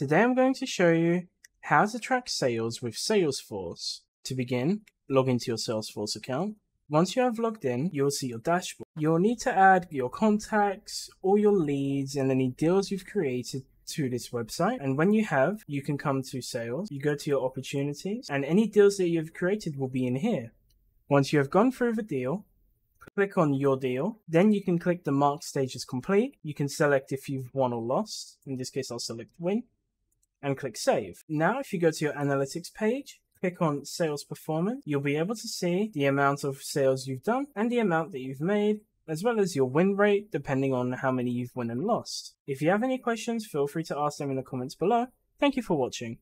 Today I'm going to show you how to track sales with Salesforce. To begin, log into your Salesforce account. Once you have logged in, you'll see your dashboard. You'll need to add your contacts, all your leads, and any deals you've created to this website. And when you have, you can come to sales, you go to your opportunities, and any deals that you've created will be in here. Once you have gone through the deal, click on your deal. Then you can click the mark stage complete. You can select if you've won or lost. In this case, I'll select win and click save. Now, if you go to your analytics page, click on sales performance, you'll be able to see the amount of sales you've done and the amount that you've made, as well as your win rate, depending on how many you've won and lost. If you have any questions, feel free to ask them in the comments below. Thank you for watching.